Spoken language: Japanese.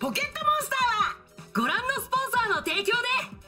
ポケットモンスターはご覧のスポンサーの提供で